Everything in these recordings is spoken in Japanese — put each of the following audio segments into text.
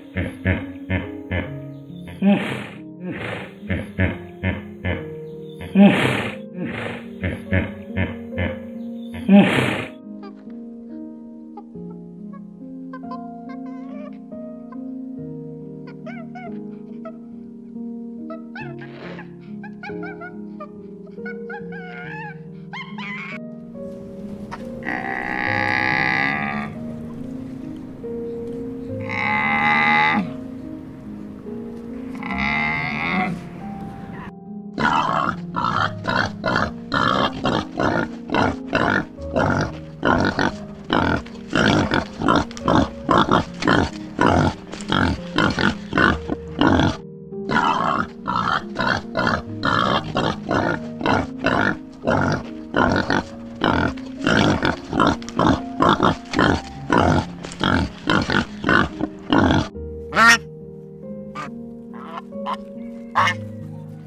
Mm-hmm.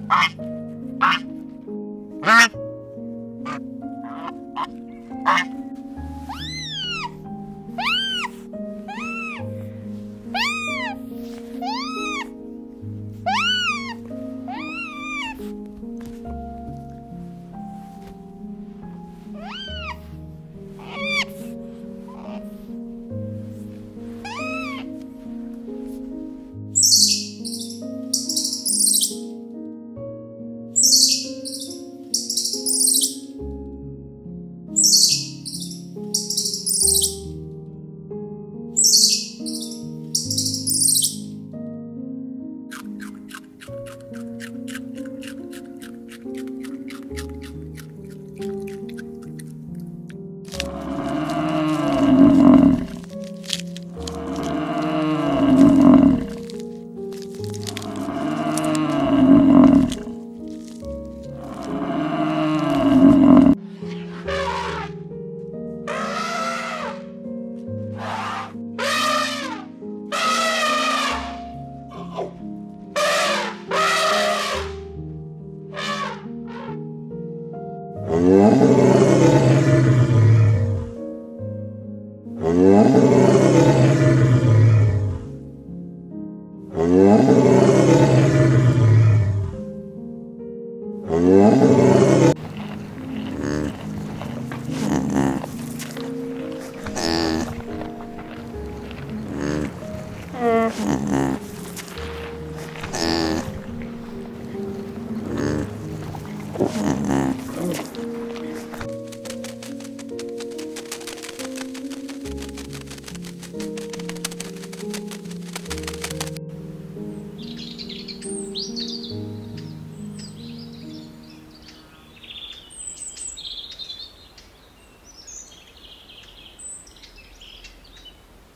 Bye.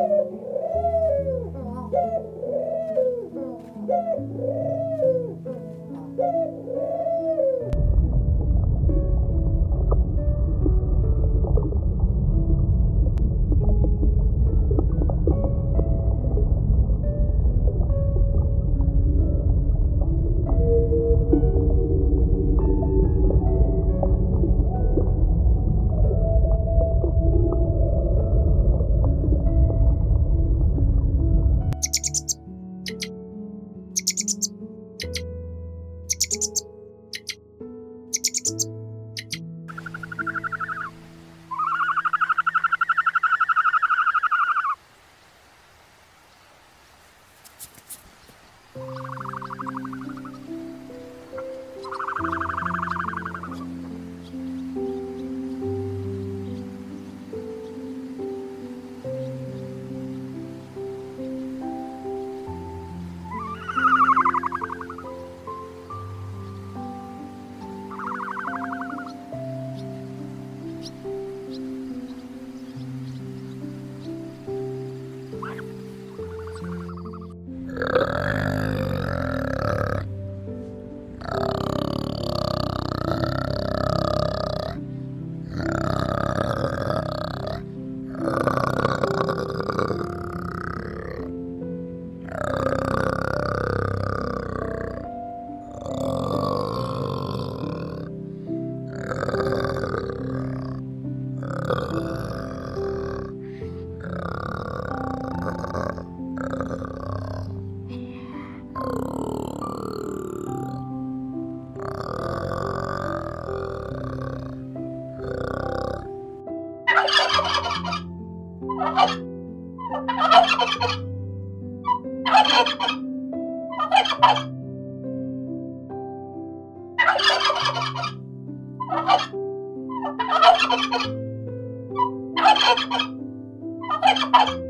Thank you. Thank you.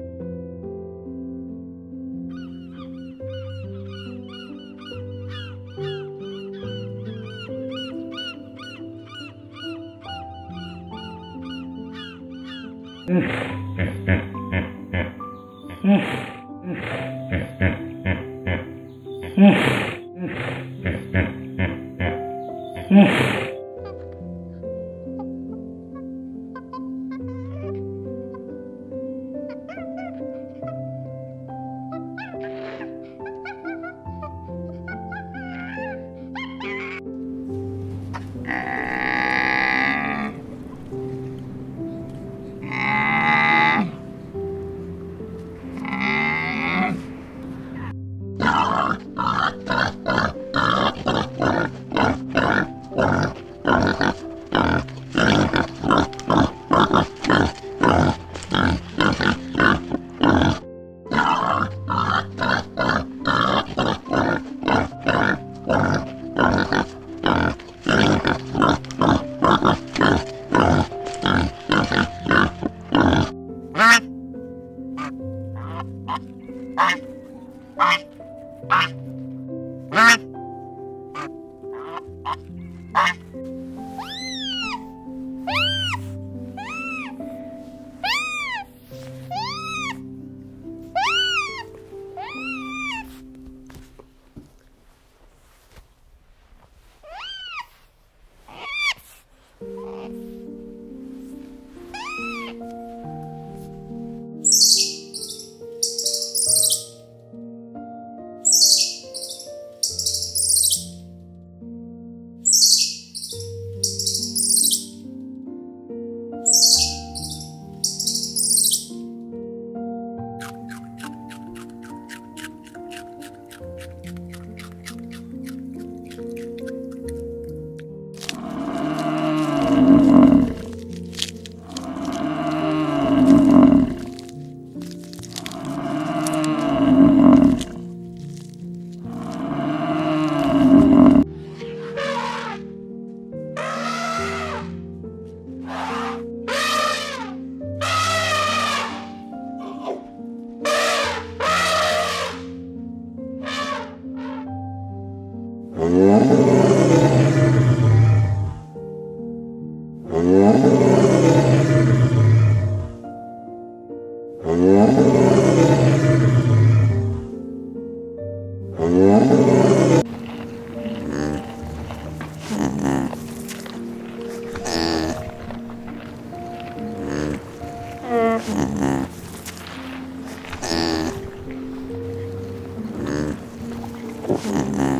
Mm-hmm.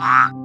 Ah!